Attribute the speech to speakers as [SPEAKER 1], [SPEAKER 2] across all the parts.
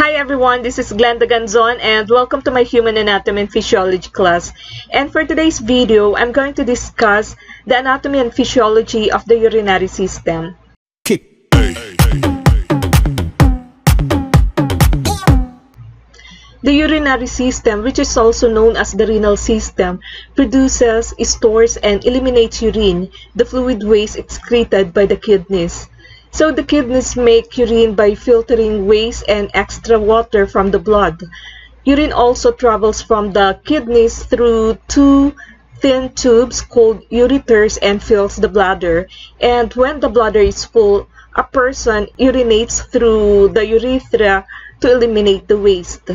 [SPEAKER 1] Hi everyone, this is Glenda Ganzon and welcome to my Human Anatomy and Physiology class. And for today's video, I'm going to discuss the anatomy and physiology of the urinary system.
[SPEAKER 2] Kick.
[SPEAKER 1] The urinary system, which is also known as the renal system, produces, stores, and eliminates urine, the fluid waste excreted by the kidneys. So the kidneys make urine by filtering waste and extra water from the blood. Urine also travels from the kidneys through two thin tubes called ureters and fills the bladder. And when the bladder is full, a person urinates through the urethra to eliminate the waste.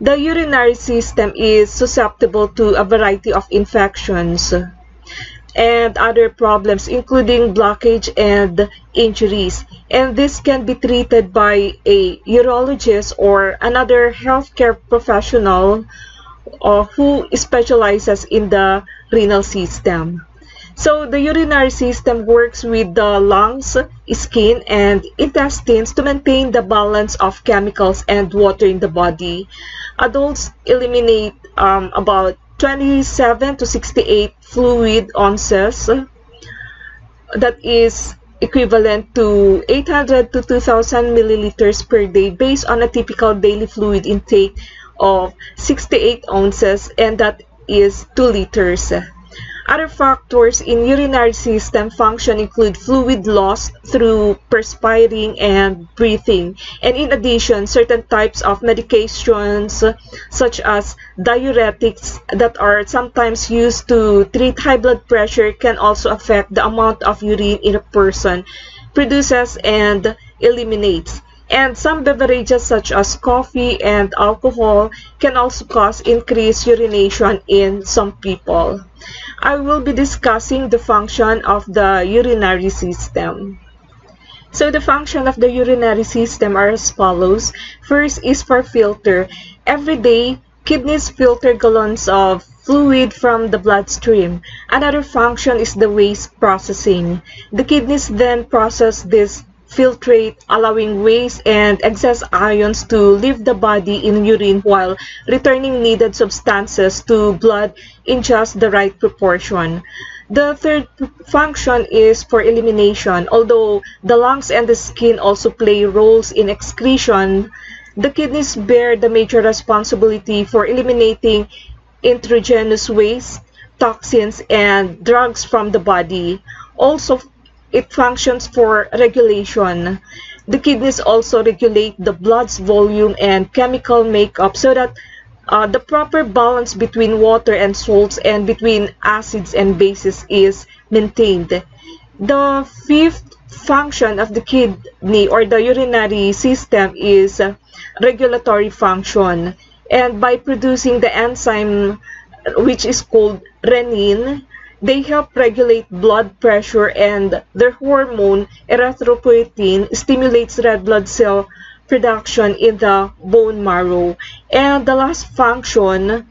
[SPEAKER 1] The urinary system is susceptible to a variety of infections and other problems including blockage and injuries and this can be treated by a urologist or another healthcare professional uh, who specializes in the renal system. So the urinary system works with the lungs, skin, and intestines to maintain the balance of chemicals and water in the body. Adults eliminate um, about 27 to 68 fluid ounces that is equivalent to 800 to 2000 milliliters per day based on a typical daily fluid intake of 68 ounces and that is 2 liters. Other factors in urinary system function include fluid loss through perspiring and breathing. And in addition, certain types of medications such as diuretics that are sometimes used to treat high blood pressure can also affect the amount of urine in a person produces and eliminates. And some beverages such as coffee and alcohol can also cause increased urination in some people. I will be discussing the function of the urinary system. So the function of the urinary system are as follows. First is for filter. Every day, kidneys filter gallons of fluid from the bloodstream. Another function is the waste processing. The kidneys then process this filtrate, allowing waste and excess ions to leave the body in urine while returning needed substances to blood in just the right proportion. The third function is for elimination. Although the lungs and the skin also play roles in excretion, the kidneys bear the major responsibility for eliminating intravenous waste, toxins, and drugs from the body. Also, it functions for regulation. The kidneys also regulate the blood's volume and chemical makeup so that uh, the proper balance between water and salts and between acids and bases is maintained. The fifth function of the kidney or the urinary system is regulatory function. And by producing the enzyme which is called renin, they help regulate blood pressure and their hormone erythropoietin stimulates red blood cell production in the bone marrow. And the last function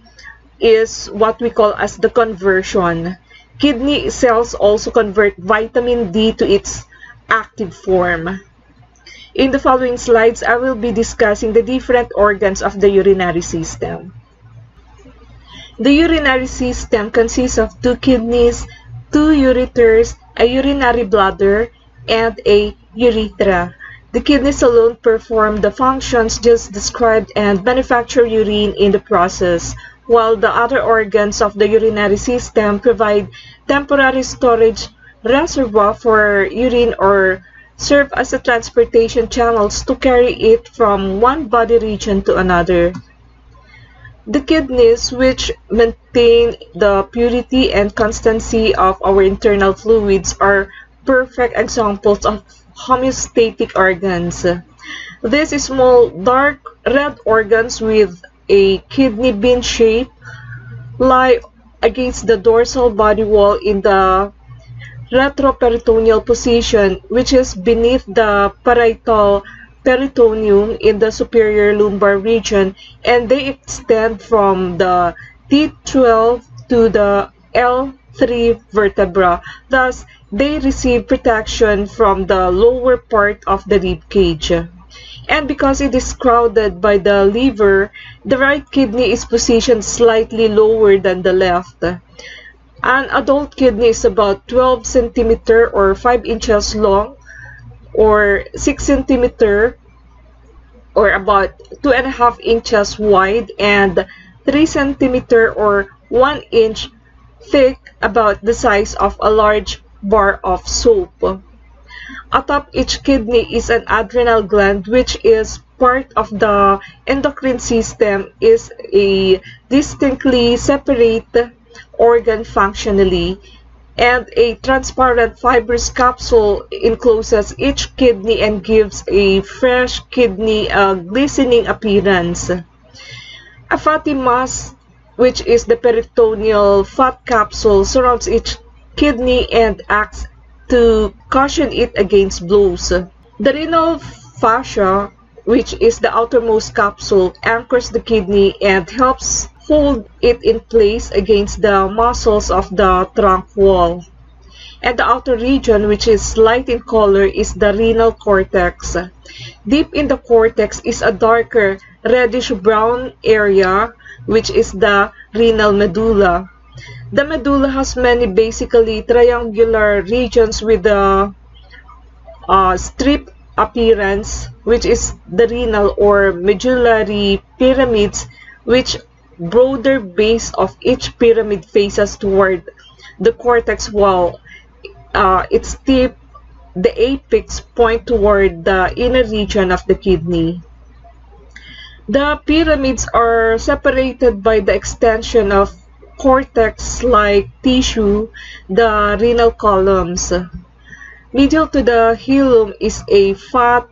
[SPEAKER 1] is what we call as the conversion. Kidney cells also convert vitamin D to its active form. In the following slides, I will be discussing the different organs of the urinary system. The urinary system consists of two kidneys, two ureters, a urinary bladder, and a urethra. The kidneys alone perform the functions just described and manufacture urine in the process, while the other organs of the urinary system provide temporary storage reservoir for urine or serve as a transportation channels to carry it from one body region to another. The kidneys, which maintain the purity and constancy of our internal fluids, are perfect examples of homeostatic organs. These small dark red organs with a kidney bean shape lie against the dorsal body wall in the retroperitoneal position, which is beneath the parietal peritoneum in the superior lumbar region and they extend from the T12 to the L3 vertebra. Thus, they receive protection from the lower part of the rib cage. And because it is crowded by the liver, the right kidney is positioned slightly lower than the left. An adult kidney is about 12 centimeter or 5 inches long or 6 centimeter or about 2.5 inches wide and 3 centimeter or 1 inch thick about the size of a large bar of soap. Atop each kidney is an adrenal gland which is part of the endocrine system is a distinctly separate organ functionally and a transparent fibrous capsule encloses each kidney and gives a fresh kidney a glistening appearance. A fatty mass, which is the peritoneal fat capsule, surrounds each kidney and acts to caution it against blows. The renal fascia, which is the outermost capsule, anchors the kidney and helps hold it in place against the muscles of the trunk wall. And the outer region, which is light in color, is the renal cortex. Deep in the cortex is a darker reddish-brown area, which is the renal medulla. The medulla has many basically triangular regions with a uh, strip appearance, which is the renal or medullary pyramids, which broader base of each pyramid faces toward the cortex while uh, its tip, the apex, point toward the inner region of the kidney. The pyramids are separated by the extension of cortex-like tissue, the renal columns. Medial to the hilum is a fat,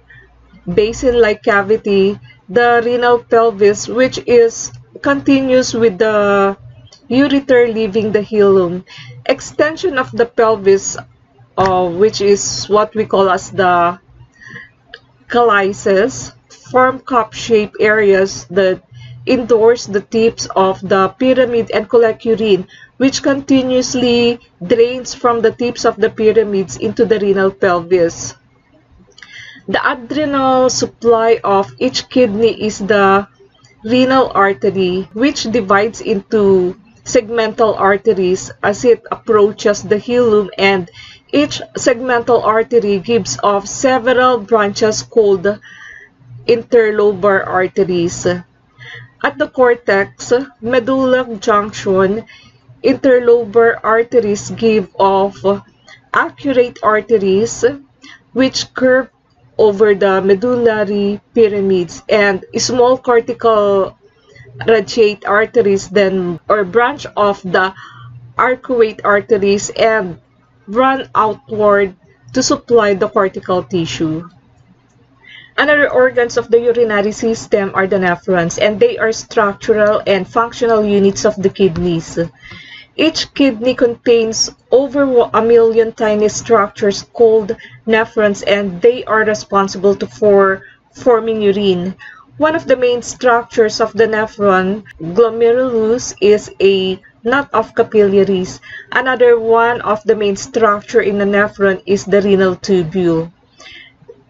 [SPEAKER 1] basin-like cavity, the renal pelvis, which is continues with the ureter leaving the hilum. Extension of the pelvis, uh, which is what we call as the calyces, form cup-shaped areas that endorse the tips of the pyramid and collect urine, which continuously drains from the tips of the pyramids into the renal pelvis. The adrenal supply of each kidney is the renal artery, which divides into segmental arteries as it approaches the hilum and each segmental artery gives off several branches called interlobar arteries. At the cortex, medulla junction, interlobar arteries give off arcuate arteries which curve over the medullary pyramids and small cortical radiate arteries then or branch off the arcuate arteries and run outward to supply the cortical tissue. Another organs of the urinary system are the nephrons and they are structural and functional units of the kidneys. Each kidney contains over a million tiny structures called nephrons and they are responsible to for forming urine. One of the main structures of the nephron, glomerulus, is a knot of capillaries. Another one of the main structure in the nephron is the renal tubule.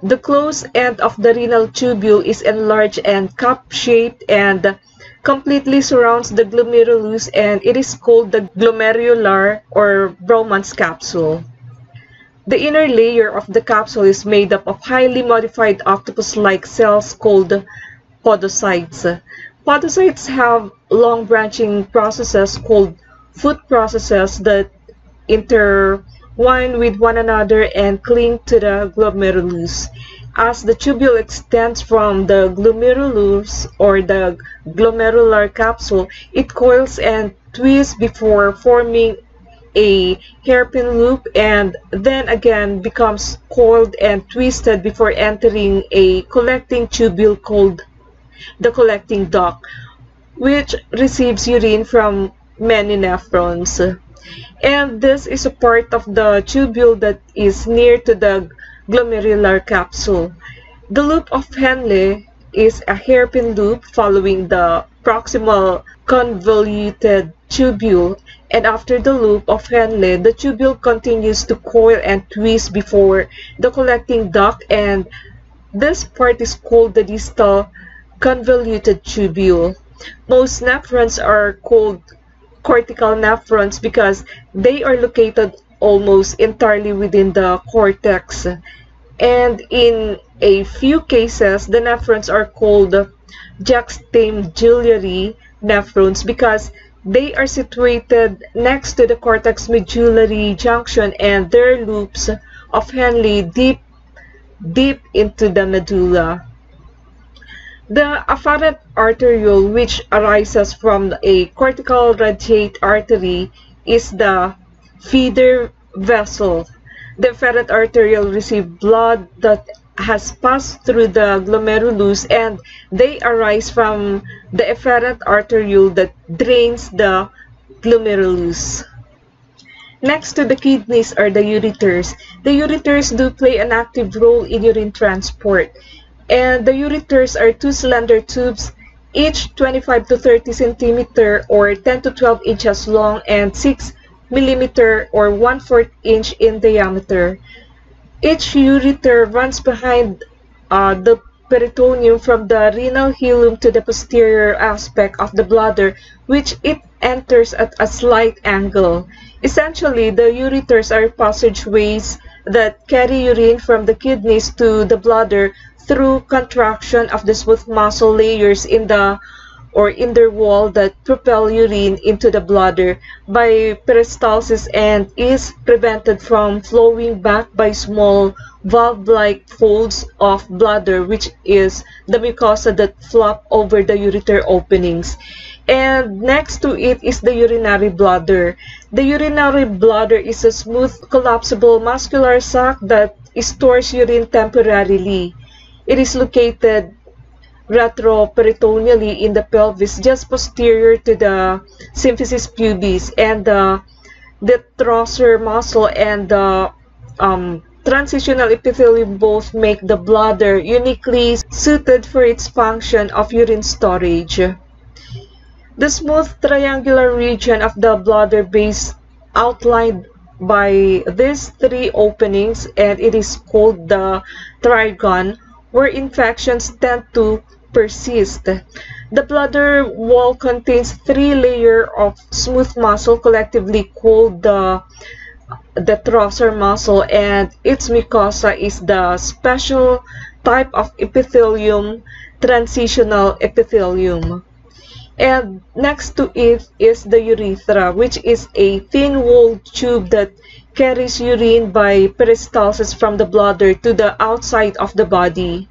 [SPEAKER 1] The closed end of the renal tubule is enlarged and cup-shaped and completely surrounds the glomerulus and it is called the glomerular or Bowman's capsule. The inner layer of the capsule is made up of highly modified octopus-like cells called podocytes. Podocytes have long branching processes called foot processes that intertwine with one another and cling to the glomerulus. As the tubule extends from the glomerulus or the glomerular capsule, it coils and twists before forming a hairpin loop and then again becomes coiled and twisted before entering a collecting tubule called the collecting duct, which receives urine from many nephrons. And this is a part of the tubule that is near to the glomerular capsule. The loop of Henle is a hairpin loop following the proximal convoluted tubule and after the loop of Henle, the tubule continues to coil and twist before the collecting duct and This part is called the distal convoluted tubule. Most nephrons are called cortical nephrons because they are located almost entirely within the cortex. And in a few cases, the nephrons are called juxtamedullary nephrons because they are situated next to the cortex medullary junction and their loops of Henle deep deep into the medulla. The afferent arteriole which arises from a cortical radiate artery is the feeder vessel. The afferent arteriole receive blood that has passed through the glomerulus and they arise from the efferent arteriole that drains the glomerulus. Next to the kidneys are the ureters. The ureters do play an active role in urine transport. And the ureters are two slender tubes, each 25 to 30 centimeter or 10 to 12 inches long and 6 millimeter or 1 4 inch in diameter. Each ureter runs behind uh, the peritoneum from the renal hilum to the posterior aspect of the bladder, which it enters at a slight angle. Essentially, the ureters are passageways that carry urine from the kidneys to the bladder through contraction of the smooth muscle layers in the or in their wall that propel urine into the bladder by peristalsis and is prevented from flowing back by small valve-like folds of bladder which is the mucosa that flop over the ureter openings. And next to it is the urinary bladder. The urinary bladder is a smooth collapsible muscular sac that stores urine temporarily. It is located retroperitoneally in the pelvis just posterior to the symphysis pubis and the detrusor muscle and the um, transitional epithelium both make the bladder uniquely suited for its function of urine storage. The smooth triangular region of the bladder base outlined by these three openings and it is called the trigone where infections tend to persist. The bladder wall contains three layers of smooth muscle collectively called the detrusor muscle and its mucosa is the special type of epithelium, transitional epithelium. And next to it is the urethra, which is a thin-walled tube that carries urine by peristalsis from the bladder to the outside of the body.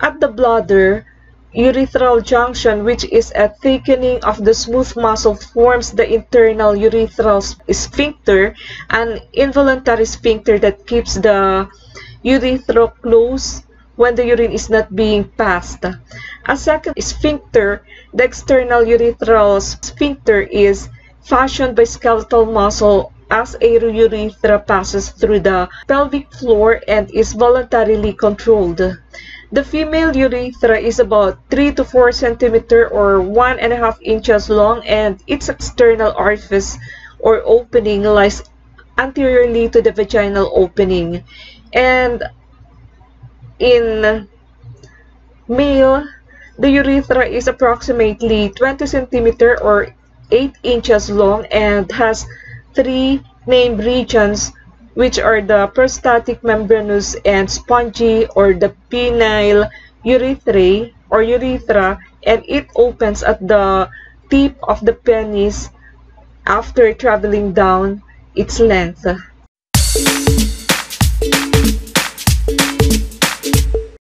[SPEAKER 1] At the bladder, urethral junction, which is a thickening of the smooth muscle, forms the internal urethral sphincter, an involuntary sphincter that keeps the urethra closed when the urine is not being passed. A second sphincter, the external urethral sphincter, is fashioned by skeletal muscle as a urethra passes through the pelvic floor and is voluntarily controlled. The female urethra is about 3 to 4 centimeter or 1 and a half inches long and its external orifice or opening lies anteriorly to the vaginal opening. And in male, the urethra is approximately 20 centimeter or 8 inches long and has three named regions which are the prostatic membranous and spongy or the penile urethrae or urethra and it opens at the tip of the penis after traveling down its length.